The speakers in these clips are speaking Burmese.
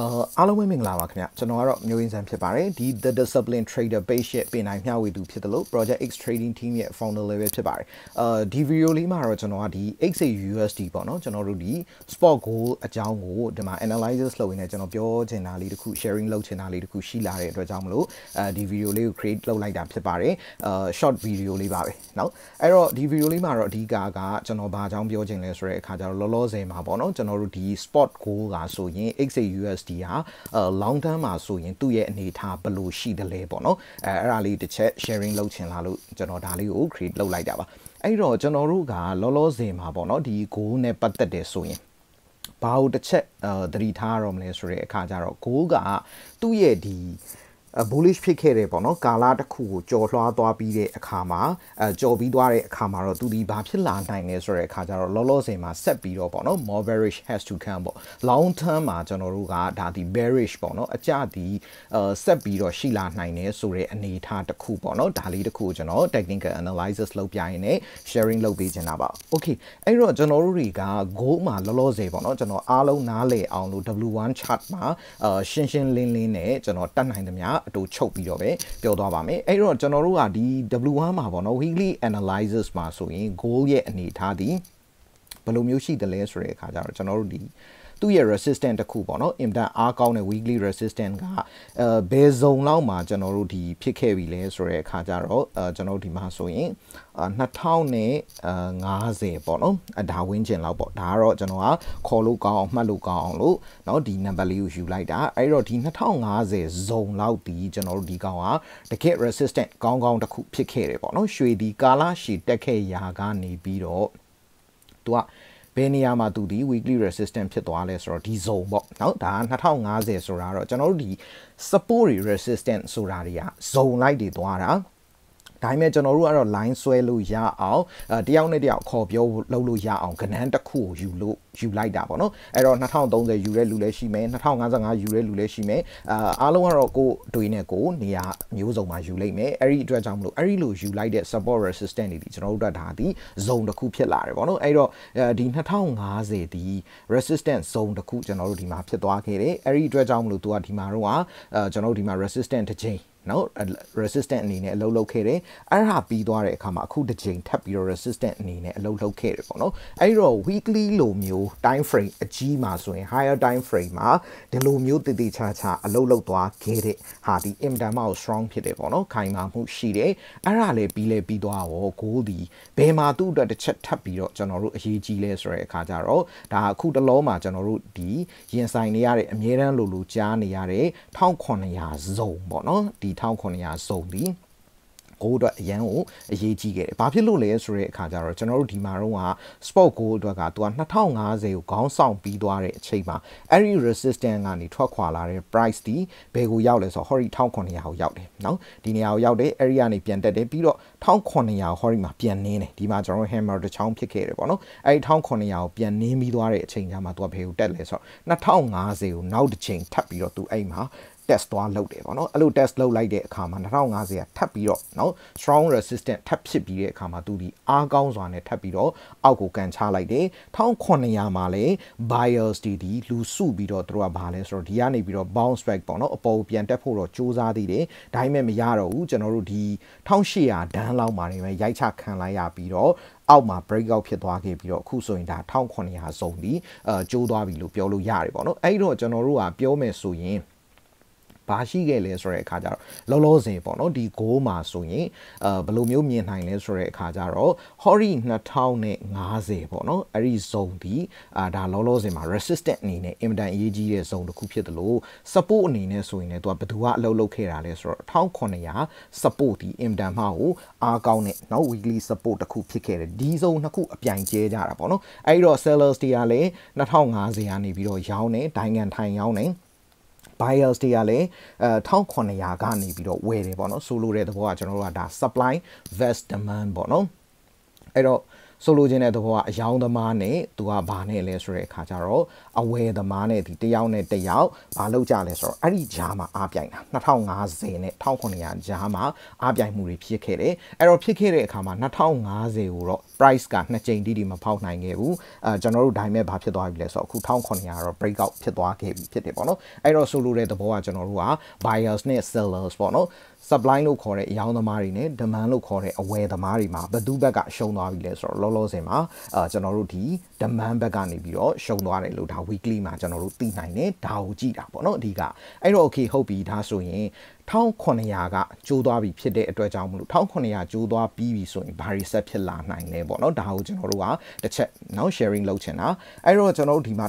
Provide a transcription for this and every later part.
အာအားလုံးပဲမင်္ဂလာပါခင်ဗျကျွန်တော်ကတော့မျိုးရင်းစံဖြစ်ပါတယ်ဒီ The Discipline Trader Page ရဲ့ပြင်နိုင်မျှဝေသူဖြစ်တယ်လို့ Project X Trading Team ရဲ့ founder level ဖြစ်ပါတယ်အာဒီ video လေးမှာတော့ကျွန်တော်ကဒီ XAUSD ပေါ့နော်ကျွန်တော်တို့ဒီ spot goal အကြောင်းကိုဒီမှာ analysis လုပ်ရင်းနဲ့ကျွန်တော်ပြောချင်တာလေးတခု sharing လုပ်ချင်တာလေးတခုရှိလာတဲ့အတွက်ကြောင့်မလို့အဲဒီ video လေးကို create လုပ်လိုက်တာဖြစ်ပါတယ်အာ short video လေးပါပဲเนาะအဲ့တော့ဒီ video လေးမှာတော့အဓိကကကျွန်တော်ဘာအကြောင်းပြောချင်လဲဆိုတဲ့အခါကျတော့လောလောဆယ်မှာပေါ့နော်ကျွန်တော်တို့ဒီ spot goal ကဆိုရင် XAUSD USD ဟာအဲ long term မှာဆိုရင်သူ့ရဲ့အနေအထားဘယ်လိုရှိသလဲပေါ့နော်အဲအဲ့ဒါလေးတစ်ချက် sharing လုပ်ချင်လာလို့ကျွန်တော်ဒါလေးကို create လုပ်လိုက်တာပါအဲ့တော့ကျွန်တော်တို့ကလောလောဆယ်မှာပေါ့နော်ဒီ goal နဲ့ပတ်သက်တယ်ဆိုရင်ဘာလို့တစ်ချက်အဲသတိထားရမလဲဆိုတဲ့အခါကျတော့ goal ကသူ့ရဲ့ဒီ bullish ဖြစ်ခဲ့တယ်ပေါ့နော်ကာလတစ်ခုကိုကြော်လွှားသွားပြီးတဲ့အခါမှာအဲကြော်ပြီးသွားတဲ့အခါမှာတော့သူဒီဘာဖြစ်လာနိုင်လဲဆိုတဲ့အခါကျတော့လောလောဆယ်မှာဆက်ပြီးတော့ပေါ့နော် more bearish has to come ပေါ့ long term မှာကျွန်တော်တို့ကဒါဒီ bearish ပေါ့နော်အကြဒီအဲဆက်ပြီးတော့ရှိလာနိုင်တယ်ဆိုတဲ့အနေအထားတစ်ခုပေါ့နော်ဒါလေးတစ်ခုကျွန်တော် technical analysis လုပ်ပြရင်းနဲ့ sharing လုပ်ပေးချင်တာပါ okay အဲ့တော့ကျွန်တော်တို့တွေက goal မှာလောလောဆယ်ပေါ့နော်ကျွန်တော်အားလုံးနားလည်အောင်လို့ W1 chart မှာအဲရှင်းရှင်းလင်းလင်းနဲ့ကျွန်တော်တတ်နိုင်သမျှအတူချုပ်ပြီးတော့ပဲပြောသွားပါမယ်အဲ့တော့ကျွန်တော်တို့ကဒီ W1 မှာပေါ့နော် weekly analysis မှာဆိုရင် goal ရဲ့အနေအထားဒီဘယ်လိုမျိုးရှိတယ်လဲဆိုတဲ့အခါကျတော့ကျွန်တော်တို့ဒီ သူ့ရဲ့ resistant တစ်ခုပေါ့နော်အင်တန်အားကောင်းတဲ့ weekly resistant ကအဲဘယ်ဇုံလောက်မှာကျွန်တော်တို့ဒီဖြစ်ခဲ့ပြီလဲဆိုတဲ့အခါကျတော့အဲကျွန်တော်တို့ဒီမှာဆိုရင်2050ပေါ့နော်အဒါဝင်းကျင်လောက်ပေါ့ဒါကတော့ကျွန်တော်ကခေါ်လို့ကောင်းအောင်မှတ်လို့ကောင်းအောင်လို့เนาะဒီ number လေးကိုယူလိုက်တာအဲ့တော့ဒီ2050ဇုံလောက်ဒီကျွန်တော်တို့ဒီကောင်ကတကယ် resistant ကောင်းကောင်းတစ်ခုဖြစ်ခဲ့တယ်ပေါ့နော်ရွှေဒီကာလာရှည်တက်ခဲ့ရာကနေပြီးတော့သူက ဘယ်နေရာမှာသူဒီ weekly resistance ဖြစ်သွားလဲဆိုတော့ဒီ zone ပေါ့နော်ဒါ2050ဆိုတာတော့ကျွန်တော်တို့ဒီ support resistance ဆိုတာတွေက zone လိုက်တွေသွားတာ ဒါပေမဲ့ကျွန်တော်တို့ကတော့ line ဆွဲလို့ရအောင်အဲတယောက်နဲ့တယောက်ခေါ်ပြောလုပ်လို့ရအောင်ကဏ္ဍတစ်ခုကိုယူလို့ယူလိုက်တာပေါ့နော်အဲ့တော့2030ယူတဲ့လူလည်းရှိမယ်2055ယူတဲ့လူလည်းရှိမယ်အာအားလုံးကတော့ကိုတွေနဲ့ကိုနေရာမျိုးစုံမှာယူလိုက်မယ်အဲ့ဒီအတွက်ကြောင့်မလို့အဲ့ဒီလိုယူလိုက်တဲ့ support resistant တွေဒီကျွန်တော်တို့ဒါဒီ zone တစ်ခုဖြစ်လာတယ်ပေါ့နော်အဲ့တော့ဒီ2050ဒီ resistant zone တစ်ခုကျွန်တော်တို့ဒီမှာဖြစ်သွားခဲ့တယ်အဲ့ဒီအတွက်ကြောင့်မလို့သူကဒီမှာတော့အာကျွန်တော်တို့ဒီမှာ resistant တစ်ချိန် နော် resistant အနေနဲ့အလုပ်လုပ်ခဲ့တယ်အဲ့ဒါပြီးသွားတဲ့အခါမှာအခုတစ်ချိန်ထပ်ပြီးတော့ resistant အနေနဲ့အလုပ်လုပ်ခဲ့တယ်ပေါ့နော်အဲ့တော့ weekly လိုမျိုး time frame အကြီးမှာဆိုရင် higher time frame မှာဒီလိုမျိုးတည်တည်ချာချာအလုပ်လုပ်သွားခဲ့တဲ့ဟာဒီ impact မှာ strong ဖြစ်တယ်ပေါ့နော်ခိုင်မာမှုရှိတယ်အဲ့ဒါလည်းပြီးလဲပြီးသွားရော goal ဒီဘယ်မှာသူ့အတွက်တစ်ချက်ထပ်ပြီးတော့ကျွန်တော်တို့အရေးကြီးလဲဆိုတဲ့အခါကျတော့ဒါအခုတလောမှာကျွန်တော်တို့ဒီရင်ဆိုင်နေရတဲ့အမြဲတမ်းလိုလိုကြားနေရတဲ့1900 zone ပေါ့နော်ဒီ1900စုံသည်ကိုအတွက်အရန်ကိုအရေးကြီးခဲ့တယ်။ဘာဖြစ်လို့လဲဆိုတဲ့အခါကျတော့ကျွန်တော်တို့ဒီမှာတော့က sport goal အတွက်ကသူက2050ကိုခေါင်းဆောင်ပြီးသွားတဲ့အချိန်မှာအဲ့ဒီ resistance ကနေထွက်ခွာလာတဲ့ price ဒီဘယ်ကိုရောက်လဲဆိုတော့ hori 1900ကိုရောက်တယ်နော်။ဒီနေရာကိုရောက်တယ် area ကနေပြန်တက်တယ်ပြီးတော့1900 hori မှာပြန်နင်းတယ်ဒီမှာကျွန်တော်တို့ hammer တစ်ချောင်းဖြစ်ခဲ့တယ်ပေါ့နော်။အဲ့ဒီ1900ကိုပြန်နင်းပြီးသွားတဲ့အချိန်ကျမှသူကဘယ်ကိုတက်လဲဆိုတော့2050ကိုနောက်တစ်ချိန်ထပ်ပြီးတော့သူအဲ့မှာ test သွားလုပ်တယ်ပေါ့နော်အဲ့လို test လုပ်လိုက်တဲ့အခါမှာ2050ကထပ်ပြီးတော့နော် strong resistant ထပ်ဖြစ်ပြီးတဲ့အခါမှာသူဒီအားကောင်းစွာနဲ့ထပ်ပြီးတော့အောက်ကိုကန်ချလိုက်တယ်1900မှာလည်း buyers ဒီဒီလူစုပြီးတော့သူတို့ကဘာလဲဆိုတော့ဒီကနေပြီးတော့ bounce back ပေါ့နော်အပေါ်ပြန်တက်ဖို့တော့စူးစမ်းသေးတယ်ဒါပေမဲ့မရတော့ဘူးကျွန်တော်တို့ဒီ1800ဒန်းလောက်မှာနေပဲရိုက်ချခံလိုက်ရပြီးတော့အောက်မှာ break out ဖြစ်သွားခဲ့ပြီးတော့အခုဆိုရင်ဒါ1900စုံပြီးအဲကျိုးသွားပြီလို့ပြောလို့ရတယ်ပေါ့နော်အဲ့တော့ကျွန်တော်တို့ကပြောမယ်ဆိုရင် ဘာရှိခဲ့လဲဆိုတဲ့အခါကျတော့လောလောဆယ်ပေါ့နော်ဒီ goal မှာဆိုရင်အဲဘယ်လိုမျိုးမြင်နိုင်လဲဆိုတဲ့အခါကျတော့ hori 2050ပေါ့နော်အဲ့ဒီ zone ဒီအာဒါလောလောဆယ်မှာ resistant အနေနဲ့အင်မတန်အရေးကြီးတဲ့ zone တစ်ခုဖြစ်တယ်လို့ support အနေနဲ့ဆိုရင်လည်းသူကဘယ်သူကအလုပ်လုပ်ခဲ့တာလဲဆိုတော့1900 support ဒီအင်မတန်မှကိုအားကောင်းတဲ့နော် weekly support တစ်ခုဖြစ်ခဲ့တယ်ဒီ zone နှစ်ခုအပြိုင်ကျဲကြတာပေါ့နော်အဲ့တော့ sellers တွေကလည်း2050ကနေပြီးတော့ရောင်းတယ်ဒိုင်ငံထိုင်ရောင်းတယ် buyers တွေကလည်းအဲ1900ကနေပြီးတော့ဝယ်တယ်ပေါ့နော်ဆိုလိုတဲ့သဘောကကျွန်တော်တို့ကဒါ supply vs demand ပေါ့နော်အဲ့တော့ ဆိုလိုချင်တဲ့သဘောကအယောင်သမားနဲ့သူကဘာနဲ့လဲဆိုတဲ့အခါကျတော့အဝယ်သမားနဲ့ဒီတယောက်နဲ့တယောက်ဘာလုပ်ကြလဲဆိုတော့အဲ့ဒီဂျားမှာအားပြိုင်တာ2050နဲ့1900ဂျားမှာအားပြိုင်မှုတွေဖြစ်ခဲ့တယ်အဲ့တော့ဖြစ်ခဲ့တဲ့အခါမှာ2050ကိုတော့ price ကနှစ်ကြိမ်တိတိမဖောက်နိုင်ခဲ့ဘူးအဲကျွန်တော်တို့ဒိုင်မဲ့ဘာဖြစ်သွားပြီလဲဆိုတော့အခု1900ကတော့ breakout ဖြစ်သွားခဲ့ပြီဖြစ်တယ်ပေါ့နော်အဲ့တော့ဆိုလိုတဲ့သဘောကကျွန်တော်တို့က buyers နဲ့ sellers ပေါ့နော် supply လို့ခေါ်တဲ့အယောင်သမားတွေနဲ့ demand လို့ခေါ်တဲ့အဝယ်သမားတွေမှာဘယ်သူဘက်ကရှုံးသွားပြီလဲဆိုတော့လောလောဆယ်မှာအာကျွန်တော်တို့ဒီ demand ဘက်ကနေပြီးတော့ရှုံးသွားတယ်လို့ဒါ weekly မှာကျွန်တော်တို့သိနိုင်တယ်ဒါကိုကြည့်တာပေါ့နော်အဓိကအဲ့တော့ okay ဟုတ်ပြီဒါဆိုရင် 1900ကကျိုးသွားပြီဖြစ်တဲ့အတွက်ကြောင့်မလို့1900ကျိုးသွားပြီးပြီဆိုရင်ဘာတွေဆက်ဖြစ်လာနိုင်လဲပေါ့နော်ဒါကိုကျွန်တော်တို့ကတစ်ချက်နော် sharing လုပ်ချင်တာအဲ့တော့ကျွန်တော်တို့ဒီမှာ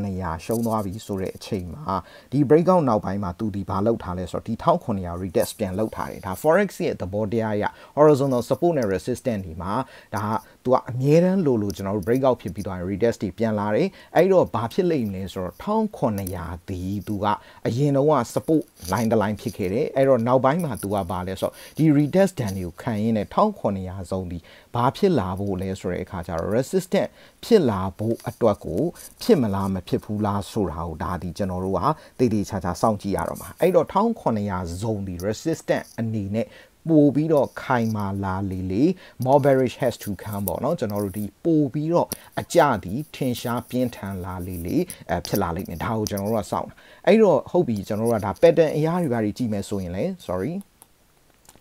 1900ရှုံးသွားပြီဆိုတဲ့အချိန်မှာဒီ breakout နောက်ပိုင်းမှာသူဒီဘာလောက်ထားလဲဆိုတော့ဒီ1900 retest ပြန်လောက်ထားတယ်ဒါ forex ရဲ့သဘောတရားအရ horizontal support နဲ့ resistance ဒီမှာဒါက သူကအမြဲတမ်းလိုလိုကျွန်တော်တို့ breakout ဖြစ်ပြီးသွားရင် retest တွေပြန်လာတယ်အဲ့တော့ဘာဖြစ်လိမ့်မလဲဆိုတော့1900ဒီသူကအရင်တော့ support line တစ် line ဖြစ်ခဲ့တယ်အဲ့တော့နောက်ပိုင်းမှာသူကဘာလဲဆိုတော့ဒီ retest တန်တွေကိုခံရင်းနဲ့1900ဆုံးဒီဘာဖြစ်လာဖို့လဲဆိုတဲ့အခါကျတော့ resistant ဖြစ်လာဖို့အတွက်ကိုဖြစ်မလားမဖြစ်ဘူးလားဆိုတာကိုဒါဒီကျွန်တော်တို့ကတည်တည်ချာချာစောင့်ကြည့်ရတော့မှာအဲ့တော့1900 zone ဒီ resistant အနေနဲ့ ပို့ပြီးတော့ခိုင်မာလာလေလေ more bearish has to come ပေါ့နော်ကျွန်တော်တို့ဒီပို့ပြီးတော့အကြသည်ထင်ရှားပြင်းထန်လာလေလေအဲဖြစ်လာလိမ့်မယ်ဒါကိုကျွန်တော်တို့ကစောင့်အဲ့တော့ဟုတ်ပြီကျွန်တော်တို့ကဒါ pattern အရာတွေဘာတွေကြည့်မယ်ဆိုရင်လဲ sorry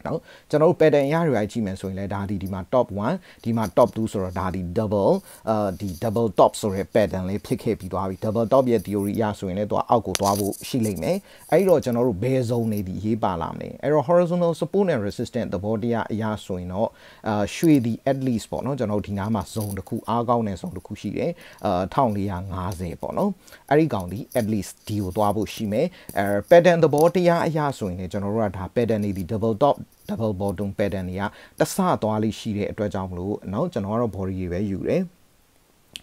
နော်ကျွန်တော်တို့ pattern ရရကြည့်မယ်ဆိုရင်လည်းဒါဒီဒီမှာ top 1ဒီမှာ top 2ဆိုတော့ဒါဒီ double အာဒီ double top ဆိုတဲ့ pattern လေးဖြစ်ခဲ့ပြီးသွားပြီ double top ရဲ့ theory အရဆိုရင်လည်းသူကအောက်ကိုသွားဖို့ရှိလိမ့်မယ်အဲ့တော့ကျွန်တော်တို့ဘယ် zone နေဒီရေးပါလာမလဲအဲ့တော့ horizontal support and resistance သဘောတရားအရဆိုရင်တော့အာရွှေဒီ at least ပေါ့နော်ကျွန်တော်တို့ဒီနားမှာ zone တစ်ခုအားကောင်းတဲ့ zone တစ်ခုရှိတယ်အာ1450ပေါ့နော်အဲ့ဒီကောင်ဒီ at least ဒီကိုသွားဖို့ရှိမယ်အဲ pattern သဘောတရားအရဆိုရင်လည်းကျွန်တော်တို့ကဒါ pattern နေဒီ double top double bottom pattern တွေကတဆသွားလေးရှိတဲ့အတွက်ကြောင့်မလို့เนาะကျွန်တော်ကတော့ body တွေပဲယူတယ်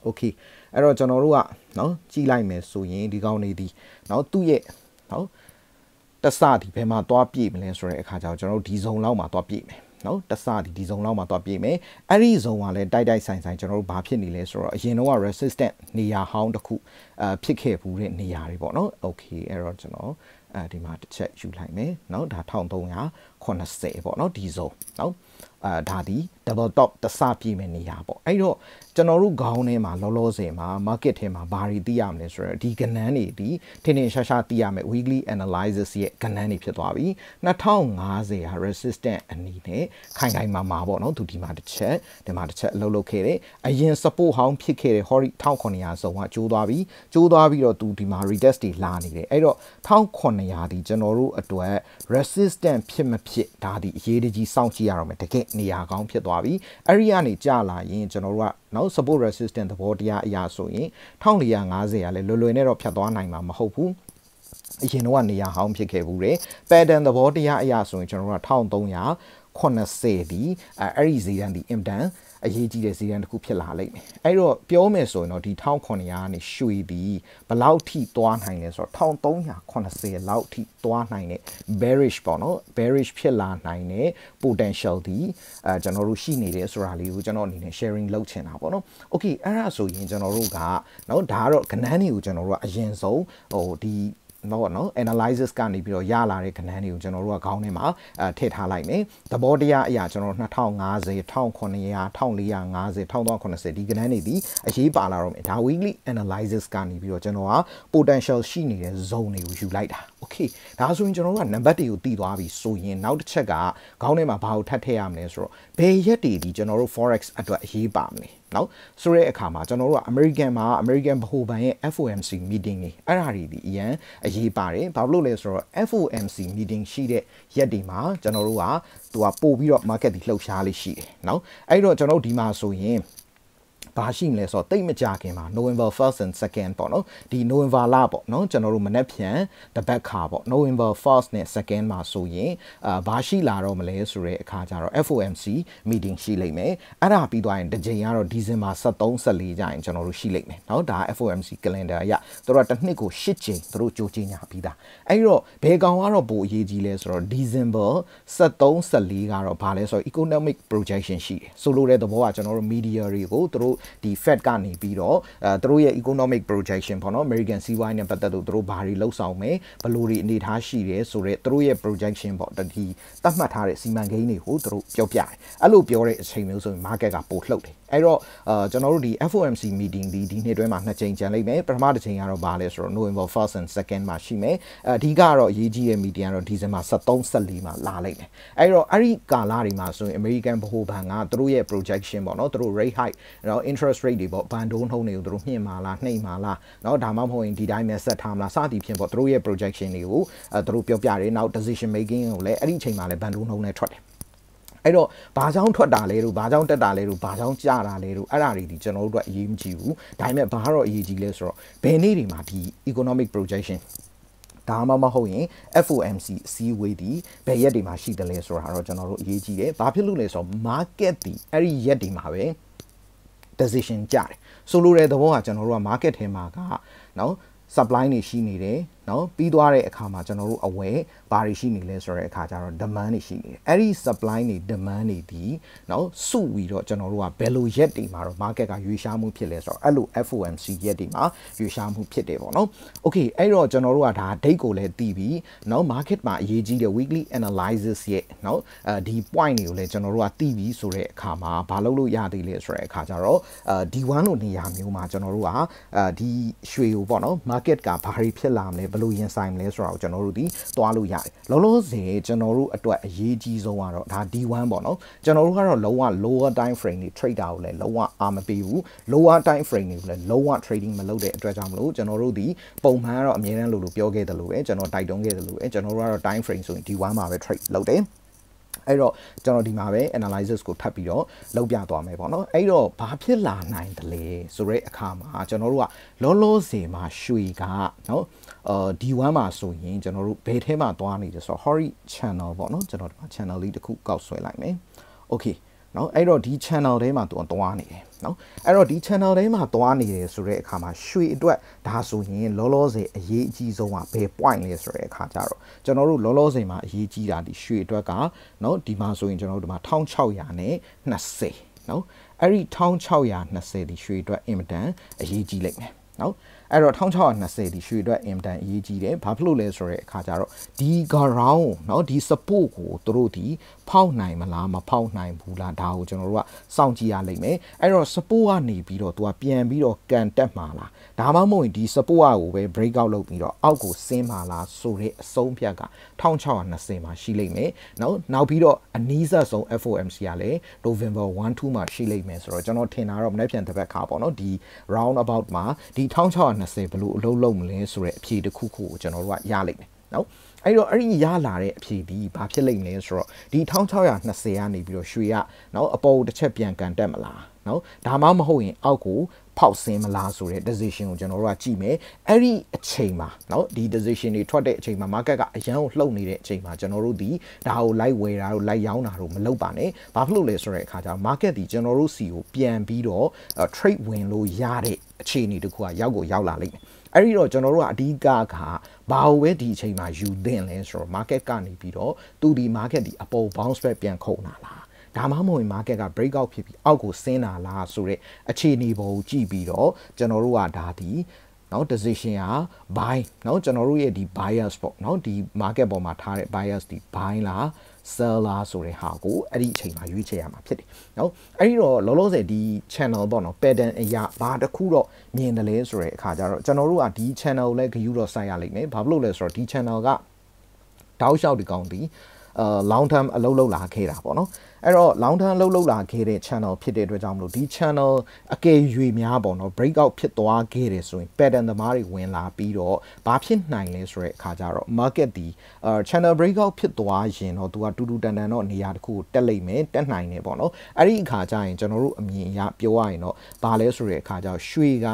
okay အဲ့တော့ကျွန်တော်တို့ကเนาะကြည့်လိုက်မယ်ဆိုရင်ဒီကောင်းနေသည်เนาะသူ့ရဲ့เนาะတဆဒီဘယ်မှာသွားပြည့်မလဲဆိုတဲ့အခါကျတော့ကျွန်တော်တို့ဒီဇုံလောက်မှာသွားပြည့်မယ်နော်တဆဒီဒီဇုံလောက်မှာသွားပြည့်မယ်အဲ့ဒီဇုံကလည်းတိုက်တိုက်ဆိုင်ဆိုင်ကျွန်တော်တို့ဘာဖြစ်နေလဲဆိုတော့အရင်တော့ resistant နေရာဟောင်းတစ်ခု အဖြစ်ခဲ့ဘူးတဲ့နေရာတွေပေါ့နော် okay အဲ့တော့ကျွန်တော်အဲဒီမှာတစ်ချက်ယူလိုက်မယ်เนาะဒါ1380ပေါ့เนาะဒီဇုံเนาะအာဒါဒီ double top တစပြည့်မဲ့နေရာပေါ့အဲ့တော့ကျွန်တော်တို့ခေါင်းထဲမှာလောလောဆယ်မှာ market ထဲမှာဘာတွေသိရမလဲဆိုတော့ဒီကဏ္ဍတွေဒီထင်ထင်ရှားရှားသိရမယ် weekly analysis ရဲ့ကဏ္ဍတွေဖြစ်သွားပြီ2050ဟာ resistant အနေနဲ့ခိုင်ခိုင်မာမာပေါ့နော်သူဒီမှာတစ်ချက်ဒီမှာတစ်ချက်အလုပ်လုပ်ခဲ့တယ်အရင် support ဟောင်းဖြစ်ခဲ့တဲ့ hori 1900ဆုံးကကျိုးသွားပြီ ကျိုးသွားပြီးတော့သူဒီမှာ retest တွေလာနေတယ်အဲ့တော့1900ဒီကျွန်တော်တို့အတွက် resistant ဖြစ်မဖြစ်ဒါဒီအရေးတကြီးစောင့်ကြည့်ရအောင်မယ်တကယ်နေရာကောင်းဖြစ်သွားပြီအဲ့ဒီကနေကြာလာရင်ကျွန်တော်တို့ကနော် support resistant သဘောတရားအရာဆိုရင်1450ကလည်းလွယ်လွယ်နဲ့တော့ဖြတ်သွားနိုင်မှာမဟုတ်ဘူးအရင်တော့နေရာဟောင်းဖြစ်ခဲ့ဘူးတယ် pattern သဘောတရားအရာဆိုရင်ကျွန်တော်တို့က1380ဒီအဲ့ဒီဈေးတန်းဒီ imdan အရေးကြီးတဲ့ဇီးရန်တစ်ခုဖြစ်လာလိမ့်မယ်အဲ့တော့ပြောမယ်ဆိုရင်တော့ဒီ1900ကနေရွှေပြီးဘလောက်ထိသွားနိုင်လဲဆိုတော့1380လောက်ထိသွားနိုင်တဲ့ bearish ပေါ့နော် bearish ဖြစ်လာနိုင်တဲ့ potential ဒီအဲကျွန်တော်တို့ရှိနေတယ်ဆိုတာလေးကိုကျွန်တော်အနေနဲ့ sharing လုပ်ချင်တာပေါ့နော် okay အဲ့ဒါဆိုရင်ကျွန်တော်တို့ကနော်ဒါကတော့ကဏ္ဍတွေကိုကျွန်တော်တို့ကအရင်ဆုံးဟိုဒီ တော့နော် analysis ကနေပြီးတော့ရလာတဲ့ကဏ္ဍတွေကိုကျွန်တော်တို့ကခေါင်းထဲမှာအဲထည့်ထားလိုက်မယ်သဘောတရားအရာကျွန်တော်2050 1900 1450 1380ဒီကဏ္ဍတွေဒီအရေးပါလာတော့မယ်ဒါ weekly analysis ကနေပြီးတော့ကျွန်တော်က potential ရှိနေတဲ့ zone တွေကိုယူလိုက်တာ okay ဒါဆိုရင်ကျွန်တော်တို့က number တွေကိုတည်သွားပြီဆိုရင်နောက်တစ်ချက်ကခေါင်းထဲမှာဘာကိုထပ်ထည့်ရမလဲဆိုတော့ဘယ်ရက်တွေဒီကျွန်တော်တို့ forex အတွက်အရေးပါမလဲ နော်ဆိုတဲ့အခါမှာကျွန်တော်တို့က American မှာ American ဗဟိုဘဏ်ရဲ့ FOMC meeting တွေအဲ့ဒါတွေဒီအရန်အရေးပါတယ်ဘာလို့လဲဆိုတော့ FOMC meeting ရှိတဲ့ရက်တွေမှာကျွန်တော်တို့ကသူကပို့ပြီးတော့ market ဒီလှုပ်ရှားလေးရှိတယ်နော်အဲ့တော့ကျွန်တော်တို့ဒီမှာဆိုရင် ဘာရှိမလဲဆိုတော့တိတ်မကြခင်မှာ November 1st and 2nd ပေါ့နော်ဒီ November လပေါ့နော်ကျွန်တော်တို့မနေ့ပြန်တပတ်ခါပေါ့ November 1st နဲ့ 2nd မှာဆိုရင်အာဘာရှိလာတော့မလဲဆိုတဲ့အခါကျတော့ FOMC meeting ရှိလိမ့်မယ်အဲ့ဒါပြီးသွားရင်တစ်ချိန်ကတော့ December 23 14ကျရင်ကျွန်တော်တို့ရှိလိမ့်မယ်နော်ဒါ FOMC calendar အရသူတို့ကတစ်နှစ်ကို10ချိန်သူတို့ကြိုးကြေညာပြီးသားအဲ့တော့ဘယ်ကောင်ကတော့ပိုအရေးကြီးလဲဆိုတော့ December 23 14ကတော့ဘာလဲဆိုတော့ economic projection ရှိတယ်ဆိုလိုတဲ့သဘောကကျွန်တော်တို့ media တွေကိုသူတို့ဒီ Fed ကနေပြီးတော့အဲသူတို့ရဲ့ economic projection ပေါ့နော် American စီးပွားရေးနဲ့ပတ်သက်လို့သူတို့ဘာတွေလှုပ်ဆောင်မယ်ဘယ်လိုတွေအနေထားရှိတယ်ဆိုတော့သူတို့ရဲ့ projection ပေါ့ဒီသတ်မှတ်ထားတဲ့စီမံကိန်းတွေကိုသူတို့ပြောပြတယ်အဲ့လိုပြောတဲ့အချိန်မျိုးဆိုရင် market ကပိုလှုပ်တယ် အဲ့တော့အာကျွန်တော်တို့ဒီ FOMC meeting ဒီဒီနှစ်တွဲမှာနှစ်ကြိမ်ကျန်လိမ့်မယ်ပထမတစ်ချိန်ကတော့ဘာလဲဆိုတော့ November 1st and 2nd မှာရှိမယ်အဓိကကတော့အရေးကြီးတဲ့ meeting ကတော့ December 23 14မှာလာလိမ့်မယ်အဲ့တော့အဲ့ဒီကာလတွေမှာဆိုရင် American ဗဟိုဘဏ်ကသူတို့ရဲ့ projection ပေါ့နော်သူတို့ rate hike နော် interest rate တွေပေါ့ဘန်ဒိုးနှုန်းတွေကိုသူတို့မြင့်မာလားနှိမ့်မာလားနော်ဒါမှမဟုတ်ရင်ဒီတိုင်းပဲဆက်ထားမလားစသည်ဖြင့်ပေါ့သူတို့ရဲ့ projection တွေကိုအဲသူတို့ပြောပြတယ်နောက် decision making ကိုလည်းအဲ့ဒီအချိန်မှာလည်းဘန်ဒိုးနှုန်းနဲ့ထွက်တယ် အဲ့တော့ဘာကြောင့်ထွက်တာလဲတို့ဘာကြောင့်တက်တာလဲတို့ဘာကြောင့်ကြတာလဲတို့အဲ့ဒါတွေဒီကျွန်တော်တို့အတွက်အရေးမကြီးဘူးဒါပေမဲ့ဘာတော့အရေးကြီးလဲဆိုတော့ဘယ်နေ့တွေမှာဒီ economic projection ဒါမှမဟုတ်ရင် FOMC အစည်းအဝေးဒီဘယ်ရက်တွေမှာရှိတယ်လဲဆိုတာတော့ကျွန်တော်တို့အရေးကြီးတယ်။ဘာဖြစ်လို့လဲဆိုတော့ market ဒီအဲ့ဒီရက်တွေမှာပဲ decision ကြတယ်။ဆိုလိုတဲ့သဘောကကျွန်တော်တို့က market ထဲမှာကနော် supply နေရှိနေတယ် နော်ပြီးသွားတဲ့အခါမှာကျွန်တော်တို့အဝယ်ဘာတွေရှိနေလဲဆိုတဲ့အခါကျတော့ demand တွေရှိနေတယ်အဲ့ဒီ supply တွေ demand တွေဒီနော်စုပြီးတော့ကျွန်တော်တို့ကဘယ်လိုရက်တွေမှာတော့ market ကရွေးရှားမှုဖြစ်လဲဆိုတော့အဲ့လို FOMC ရက်တွေမှာရွေးရှားမှုဖြစ်တယ်ပေါ့နော် okay အဲ့တော့ကျွန်တော်တို့ကဒါ date ကိုလည်းတည်ပြီးနော် market မှာအရေးကြီးတဲ့ weekly analysis ရဲ့နော်အဲဒီ point တွေကိုလည်းကျွန်တော်တို့ကတည်ပြီးဆိုတဲ့အခါမှာဘာလုပ်လို့ရသေးလဲဆိုတဲ့အခါကျတော့အဲဒီ one လို့နေရာမျိုးမှာကျွန်တော်တို့ကအဲဒီရွှေကိုပေါ့နော် market ကဘာတွေဖြစ်လာမလဲဘယ်လိုရင်ဆိုင်မလဲဆိုတာကိုကျွန်တော်တို့ဒီသွားလို့ရတယ်လောလောဆယ်ကျွန်တော်တို့အတွက်အရေးကြီးဆုံးကတော့ဒါ D1 ပေါ့နော်ကျွန်တော်တို့ကတော့လုံးဝ lower time frame တွေ trader ကိုလည်းလုံးဝအားမပေးဘူး lower time frame တွေကိုလည်းလုံးဝ trading မလုပ်တဲ့အတွက်ကြောင့်မလို့ကျွန်တော်တို့ဒီပုံမှန်ကတော့အမြဲတမ်းလို့လို့ပြောခဲ့တယ်လို့ပဲကျွန်တော်တိုက်တွန်းခဲ့တယ်လို့ပဲကျွန်တော်တို့ကတော့ time frame ဆိုရင် D1 မှာပဲ trade လုပ်တယ် အဲ့တော့ကျွန်တော်ဒီမှာပဲ analysis ကိုဖတ်ပြီးတော့လုပ်ပြသွားမယ်ပေါ့နော်အဲ့တော့ဘာဖြစ်လာနိုင်တယ်လဲဆိုတဲ့အခါမှာကျွန်တော်တို့ကလောလောဆယ်မှာရွှေကနော်အာ D1 မှာဆိုရင်ကျွန်တော်တို့ဘယ်ထဲမှာသွားနေလဲဆိုတော့ Hori channel ပေါ့နော်ကျွန်တော်ဒီမှာ channel လေးတစ်ခုကောက်ဆွဲလိုက်မယ် okay နော်အဲ့တော့ဒီ channel ထဲမှာသူကသွားနေတယ်နော်အဲ့တော့ဒီ channel ထဲမှာသွားနေတယ်ဆိုတဲ့အခါမှာရွှေအတွက်ဒါဆိုရင်လောလောဆယ်အရေးအကြီးဆုံးကဘယ် point လဲဆိုတဲ့အခါကျတော့ကျွန်တော်တို့လောလောဆယ်မှာအရေးကြီးတာဒီရွှေအတွက်ကနော်ဒီမှာဆိုရင်ကျွန်တော်တို့ဒီမှာ1600နဲ့20နော်အဲ့ဒီ1620ဒီရွှေအတွက်အင်မတန်အရေးကြီးလိမ့်မယ်နော် အဲ့တော့1620ဒီရွှေအတွက်အင်တန်အရေးကြီးတယ်ဘာဖြစ်လို့လဲဆိုတဲ့အခါကျတော့ဒီ ground เนาะဒီ support ကိုသူတို့ဒီဖောက်နိုင်မလားမဖောက်နိုင်ဘူးလားဒါကိုကျွန်တော်တို့ကစောင့်ကြည့်ရလိမ့်မယ်အဲ့တော့ support ကနေပြီးတော့သူကပြန်ပြီးတော့ကန်တက်မှာလားဒါမှမဟုတ်ရင်ဒီ support ကိုပဲ break out လုပ်ပြီးတော့အောက်ကိုဆင်းမှာလားဆိုတဲ့အဆုံးဖြတ်က1620မှာရှိလိမ့်မယ်เนาะနောက်ပြီးတော့အနည်းဆက်ဆုံး FOMC ကလည်း November 1 2မှာရှိလိမ့်မယ်ဆိုတော့ကျွန်တော်ထင်တာတော့မနေ့ပြန်တစ်ပတ်ခါပေါ့เนาะဒီ round about မှာဒီ1620 20ဘလို့အလုံးလုံးမလဲဆိုတဲ့အဖြေတစ်ခုခုကိုကျွန်တော်တို့ကရလိမ့်မယ်နော်အဲ့တော့အဲ့ဒီရလာတဲ့အဖြေဒီဘာဖြစ်လိမ့်လဲဆိုတော့ဒီ1620ကနေပြီးတော့ရွှေကနော်အပေါ်တစ်ချက်ပြန်ကန်တက်မလားနော်ဒါမှမဟုတ်ရင်အောက်ကို ဖောက်ဆင်းမလားဆိုတဲ့ decision ကိုကျွန်တော်တို့ကကြည့်မယ်အဲ့ဒီအချိန်မှာเนาะဒီ decision တွေထွက်တဲ့အချိန်မှာ market ကအရန်ကိုလှုပ်နေတဲ့အချိန်မှာကျွန်တော်တို့ဒီဒါကို light ဝယ်တာတို့ light ရောင်းတာတို့မလုပ်ပါနဲ့ဘာဖြစ်လို့လဲဆိုတဲ့အခါကျတော့ market ဒီကျွန်တော်တို့စီကိုပြန်ပြီးတော့ trade ဝင်လို့ရတဲ့အခြေအနေတခုကရောက်ကိုရောက်လာလိမ့်မယ်အဲ့ဒီတော့ကျွန်တော်တို့ကအဓိကကဘာကိုပဲဒီအချိန်မှာယူသင့်လဲဆိုတော့ market ကနေပြီးတော့သူဒီ market ဒီအပေါ် bounce back ပြန်ခုန်လာလား ား ဒါမှမဟုတ် market က break out ဖြစ်ပြီးအောက်ကိုဆင်းလာလားဆိုတဲ့အခြေအနေပေါ်ကိုကြည့်ပြီးတော့ကျွန်တော်တို့ကဒါဒီနော် decision က buy နော်ကျွန်တော်တို့ရဲ့ဒီ bias ပေါ့နော်ဒီ market ပေါ်မှာထားတဲ့ bias ဒီ buy လား seller ဆိုတဲ့ဟာကိုအဲ့ဒီအချိန်မှာရွေးချယ်ရမှာဖြစ်တယ်နော်အဲ့ဒီတော့လောလောဆယ်ဒီ channel ပေါ့နော် pattern အရာဘာတစ်ခုတော့မြင်တယ်လဲဆိုတဲ့အခါကျတော့ကျွန်တော်တို့ကဒီ channel ကိုလည်းဂယူတော့စိုက်ရလိမ့်မယ်ဘာဖြစ်လို့လဲဆိုတော့ဒီ channel ကတောက်လျှောက်ဒီကောင်ဒီအာ long term အလုပ်လုပ်လာခဲ့တာပေါ့နော် အဲ့တော့ long term လှုပ်လှုပ်လာခဲ့တဲ့ channel ဖြစ်တဲ့အတွက်ကြောင့်မလို့ဒီ channel အကယ်၍များပေါ့နော် breakout ဖြစ်သွားခဲ့တယ်ဆိုရင် pattern သမားတွေဝင်လာပြီးတော့ဘာဖြစ်နိုင်လဲဆိုတဲ့အခါကျတော့ market ဒီအာ channel breakout ဖြစ်သွားရင်တော့သူကတူတူတန်တန်တော့နေရာတစ်ခုကိုတက်လိမ့်မယ်တက်နိုင်တယ်ပေါ့နော်အဲ့ဒီအခါကျရင်ကျွန်တော်တို့အမြင်အရပြောရရင်တော့ဘာလဲဆိုတဲ့အခါကျတော့ရွှေက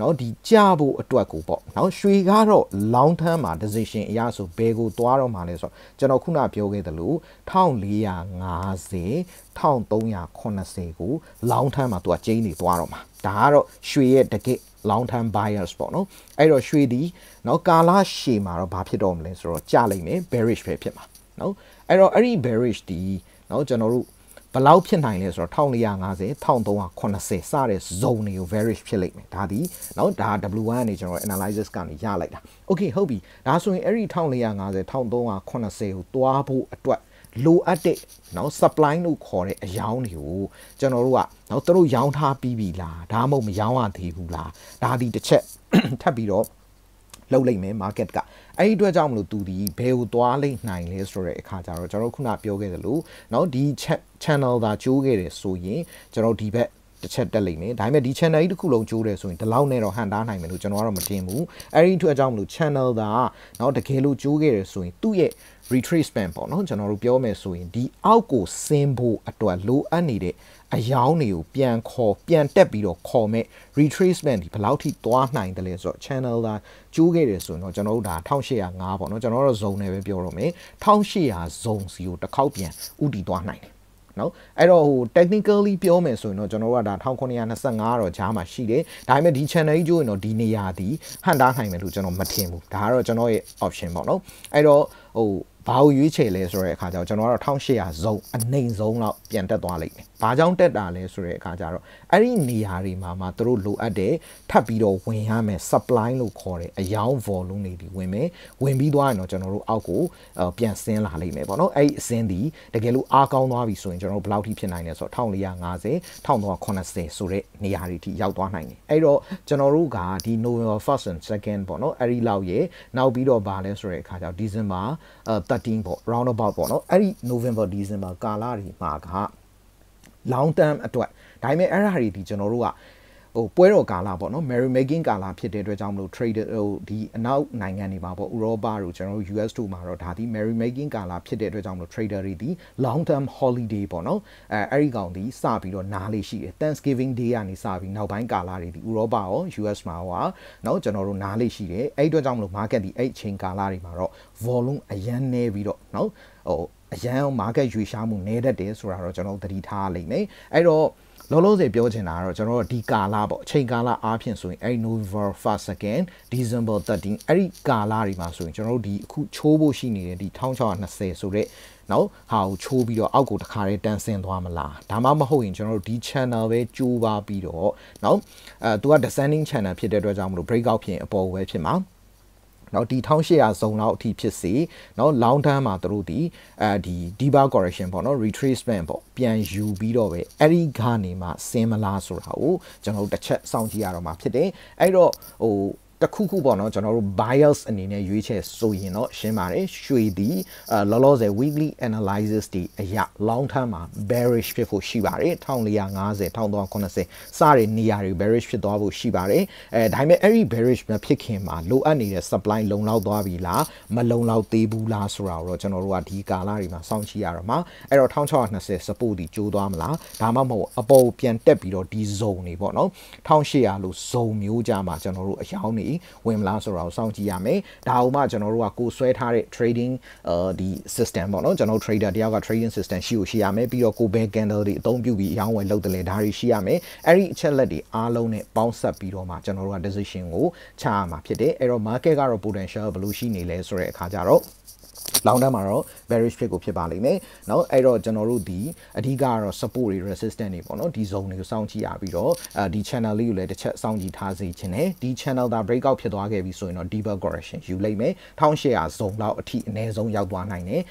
နော်ဒီကြဖို့အတွက်ကိုပေါ့နော်ရွှေကတော့ long term မှာ decision အရဆိုဘယ်ကိုသွားတော့မှာလဲဆိုတော့ကျွန်တော်ခုနပြောခဲ့သလို1450ရင်1380ကို long term မှာသူကကျင်းနေသွားတော့မှာဒါကတော့ရွှေရဲ့တကက် long term buyers ပေါ့နော်အဲ့တော့ရွှေဒီနော်ကာလရှည်မှာတော့ဘာဖြစ်တော့မလဲဆိုတော့ကျလိမ့်မယ် bearish ပဲဖြစ်မှာနော်အဲ့တော့အဲ့ဒီ bearish ဒီနော်ကျွန်တော်တို့ဘလောက်ဖြစ်နိုင်လဲဆိုတော့1450 1380စတဲ့ zone တွေကို bearish ဖြစ်လိမ့်မယ်ဒါဒီနော်ဒါ W1 ကနေကျွန်တော် analysis ကနေရလိုက်တာ okay ဟုတ်ပြီဒါဆိုရင်အဲ့ဒီ1450 1380ကိုတွားဖို့အတွက် လိုအပ်တဲ့เนาะ supply လို့ခေါ်တဲ့အယောင်းတွေကိုကျွန်တော်တို့ကเนาะသူတို့ရောင်းထားပြီးပြီလားဒါမှမဟုတ်မရောင်းရသေးဘူးလားဒါဒီတစ်ချက်ထပ်ပြီးတော့လောက်လိုက်မယ် market ကအဲ့ဒီအတွက်ကြောင့်မလို့သူဒီဘယ်ကိုသွားလိမ့်နိုင်လဲဆိုတဲ့အခါကျတော့ကျွန်တော်ခုနပြောခဲ့သလိုเนาะဒီ channel သာကျိုးခဲ့တယ်ဆိုရင်ကျွန်တော်ဒီဘက် တစ်ချက်တက်လိမ့်မယ်ဒါပေမဲ့ဒီ channel ကြီးတစ်ခုလုံးကျိုးတယ်ဆိုရင်ဒီလောက်နဲ့တော့ဟန်တားနိုင်မယ်လို့ကျွန်တော်ကတော့မတင်ဘူးအဲ့ဒီအတွက်ကြောင့်မလို့ channel သာเนาะတကယ်လို့ကျိုးခဲ့တယ်ဆိုရင်သူ့ရဲ့ retracement ပေါ့နော်ကျွန်တော်တို့ပြောမယ်ဆိုရင်ဒီအောက်ကိုဆင်းဖို့အတွက်လိုအပ်နေတဲ့အယောင်းတွေကိုပြန်ခေါ်ပြန်တက်ပြီးတော့ခေါ်မဲ့ retracement ဒီဘယ်လောက်ထိသွားနိုင်တယ်လဲဆိုတော့ channel သာကျိုးခဲ့တယ်ဆိုရင်တော့ကျွန်တော်တို့ဒါ1805ပေါ့နော်ကျွန်တော်တို့ zone နဲ့ပဲပြောတော့မယ်1800 zone စီကိုတစ်ခေါက်ပြန်ဥတီသွားနိုင်တယ် နော်အဲ့တော့ဟို technically ပြောမယ်ဆိုရင်တော့ကျွန်တော်တို့ကဒါ1925တော့ဂျားမှာရှိတယ်ဒါပေမဲ့ဒီ channel ကြီးကျိုးရင်တော့ဒီနေရာဒီဟန်တားနိုင်မယ်လို့ကျွန်တော်မထင်ဘူးဒါကတော့ကျွန်တော်ရဲ့ option ပေါ့နော်အဲ့တော့ဟိုဘာကိုရွေးချယ်လဲဆိုတဲ့အခါကျတော့ကျွန်တော်ကတော့1800ဇုံအနှိမ်ဆုံးလောက်ပြန်တက်သွားလိမ့်မယ်။ ဘာကြောင့်တက်တာလဲဆိုတဲ့အခါကျတော့အဲ့ဒီနေရာတွေမှာမှသူတို့လိုအပ်တဲ့ထပ်ပြီးတော့ဝင်ရမယ် supply လို့ခေါ်တဲ့အယောင် volume တွေဒီဝင်မယ်။ဝင်ပြီးသွားရင်တော့ကျွန်တော်တို့အောက်ကိုပြန်ဆင်းလာလိမ့်မယ်ပေါ့နော်။အဲ့ဒီအဆင်းဒီတကယ်လို့အားကောင်းသွားပြီဆိုရင်ကျွန်တော်တို့ဘယ်လောက်ထိဖြစ်နိုင်လဲဆိုတော့1450 1380ဆိုတဲ့နေရာတွေထိရောက်သွားနိုင်တယ်။အဲ့တော့ကျွန်တော်တို့ကဒီ November 1st and 2nd ပေါ့နော်။အဲ့ဒီလောက်ရဲ့နောက်ပြီးတော့ဗာလဲဆိုတဲ့အခါကျတော့ December 13ပေါ့ round about ပေါ့နော်အဲ့ဒီ November December ကာလတွေမှာက long term အတွက်ဒါပေမဲ့အဲ့ဒါတွေဒီကျွန်တော်တို့ကဟိုပွဲတော်ကာလပေါ့နော် merry making ကာလဖြစ်တဲ့အတွက်ကြောင့်မလို့ trader ဟိုဒီအနောက်နိုင်ငံတွေမှာပေါ့ဥရောပတို့ကျွန်တော်တို့ US တို့မှာတော့ဒါဒီ merry making ကာလဖြစ်တဲ့အတွက်ကြောင့်မလို့ trader တွေဒီ long term holiday ပေါ့နော်အဲအဲ့ဒီကောင်ဒီစပြီးတော့နားလေးရှိတယ် Thanksgiving day ကနေစပြီးနောက်ပိုင်းကာလတွေဒီဥရောပရော US မှာရောနော်ကျွန်တော်တို့နားလေးရှိတယ်အဲ့ဒီအတွက်ကြောင့်မလို့ market ဒီအဲ့ချိန်ကာလတွေမှာတော့ volume အရန်နေပြီးတော့နော်ဟို အရန် market ရွေရှားမှုနေတတ်တယ်ဆိုတာတော့ကျွန်တော်သတိထားလိမ့်မယ်အဲ့တော့လောလောဆယ်ပြောချင်တာကတော့ကျွန်တော်တို့ဒီကာလပေါ့အချိန်ကာလအားဖြင့်ဆိုရင်အဲ့ November 1st second December 13အဲ့ဒီကာလတွေမှာဆိုရင်ကျွန်တော်တို့ဒီအခုချိုးဖို့ရှိနေတဲ့ဒီ1620ဆိုတဲ့နော်ဟာကိုချိုးပြီးတော့အောက်ကိုတခါတည်းတန်းဆင်းသွားမလားဒါမှမဟုတ်ရင်ကျွန်တော်တို့ဒီ channel ပဲကြိုးပါပြီးတော့နော်အဲသူက descending channel ဖြစ်တဲ့အတွက်ကြောင့်မလို့ breakout ဖြစ်ရင်အပေါ်ဝဲဖြစ်မှာ နော်ဒီ1800ဇုံလောက်အထိဖြစ်စေနော် long term မှာသူတို့ဒီအဲဒီ diva correction ပေါ့နော် retracement ပေါ့ပြန်ယူပြီးတော့ပဲအဲ့ဒီကနေမှဆင်းမလားဆိုတာကိုကျွန်တော်တို့တစ်ချက်စောင့်ကြည့်ရတော့မှာဖြစ်တယ်အဲ့တော့ဟို တခုခုပေါ့နော်ကျွန်တော်တို့ bias အနေနဲ့ရွေးချယ်ဆိုရင်တော့ရှင်းပါတယ်ရွှေသည်အဲလောလောဆယ် weekly analysis တွေအရာ long term မှာ bearish ဖြစ်ဖို့ရှိပါတယ်1450 1380စတဲ့နေရာတွေ bearish ဖြစ်သွားဖို့ရှိပါတယ်အဲဒါပေမဲ့အဲ့ဒီ bearish မဖြစ်ခင်မှာလိုအပ်နေတဲ့ supply လုံလောက်သွားပြီလားမလုံလောက်သေးဘူးလားဆိုတာတော့ကျွန်တော်တို့ကဒီကာလတွေမှာစောင့်ကြည့်ရတော့မှာအဲ့တော့1620 support ဒီကျိုးသွားမလားဒါမှမဟုတ်အပေါ်ပြန်တက်ပြီးတော့ဒီ zone တွေပေါ့နော်1800လို့ zone မျိုးကြမှာကျွန်တော်တို့အယောင်းနေဝင်မလားဆိုတာကိုစောင့်ကြည့်ရမယ်ဒါအောင်မှကျွန်တော်တို့ကကိုဆွဲထားတဲ့ trading အဲဒီ system ပေါ့နော်ကျွန်တော် trader တယောက်က trading system ရှိကိုရှိရမယ်ပြီးတော့ကို back candle တွေအသုံးပြုပြီးအရောင်းဝယ်လုပ်တယ်လေဒါတွေရှိရမယ်အဲ့ဒီအချက်လက်တွေအားလုံးနဲ့ပေါင်းဆက်ပြီးတော့မှကျွန်တော်တို့က decision ကိုချရမှာဖြစ်တယ်အဲ့တော့ market ကတော့ potential ဘယ်လိုရှိနေလဲဆိုတဲ့အခါကျတော့ long term မှာတော့ bearish ဖြစ်ကိုဖြစ်ပါလိမ့်မယ်เนาะအဲ့တော့ကျွန်တော်တို့ဒီအဓိကကတော့ support တွေ resistance တွေပေါ့เนาะဒီ zone တွေကိုစောင့်ကြည့်ရပြီးတော့အဲဒီ channel လေးကိုလည်းတစ်ချက်စောင့်ကြည့်ထားစေချင်တယ်ဒီ channel ဒါ breakout ဖြစ်သွားခဲ့ပြီဆိုရင်တော့ deeper correction ယူလိုက်မယ်1800 zone လောက်အထိအနည်းဆုံးရောက်သွားနိုင်တယ်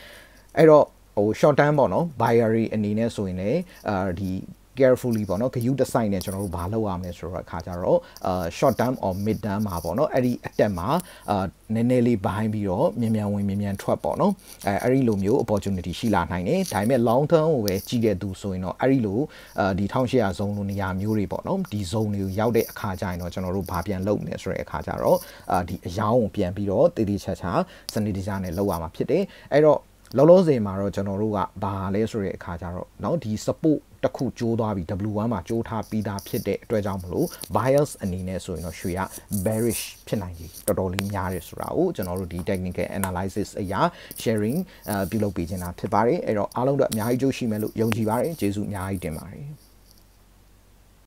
အဲ့တော့ဟို short term ပေါ့နော် buyer အနေနဲ့ဆိုရင်လည်းအာဒီ carefully ပေါ့နော်ဂယူးတစ်ဆိုင်နဲ့ကျွန်တော်တို့ဘာလုပ်ရမလဲဆိုတော့အခါကျတော့အာ short term or mid term မှာပေါ့နော်အဲ့ဒီအတက်မှာအာနည်းနည်းလေးဘိုင်းပြီးတော့မြန်မြန်ဝင်မြန်မြန်ထွက်ပေါ့နော်အဲအဲ့ဒီလိုမျိုး opportunity ရှိလာနိုင်တယ်ဒါပေမဲ့ long term ကိုပဲကြည့်တဲ့သူဆိုရင်တော့အဲ့ဒီလိုအာဒီ 1800 zone လိုနေရာမျိုးတွေပေါ့နော်ဒီ zone တွေကိုရောက်တဲ့အခါကျရင်တော့ကျွန်တော်တို့ဘာပြန်လုပ်မလဲဆိုတဲ့အခါကျတော့အာဒီအယောင်းကိုပြန်ပြီးတော့တည်တည်ချာချာစနစ်တကျနဲ့လုပ်ရမှာဖြစ်တယ်အဲ့တော့ လောလောဆယ်မှာတော့ကျွန်တော်တို့ကဘာလဲဆိုတဲ့အခါကျတော့เนาะဒီ support တစ်ခုကျိုးသွားပြီ W1 မှာကျိုးထားပြီးသားဖြစ်တဲ့အတွက်ကြောင့်မလို့ bias အနေနဲ့ဆိုရင်တော့ရွှေက bearish ဖြစ်နိုင်ကြီးတော်တော်လေးများတယ်ဆိုတာကိုကျွန်တော်တို့ဒီ technical analysis အရာ sharing ပြုလုပ်ပေးခြင်းတာဖြစ်ပါတယ်အဲ့တော့အားလုံးတော့အများကြီးကြိုးရှိမယ်လို့ယုံကြည်ပါတယ်ကျေးဇူးအများကြီးတင်ပါတယ်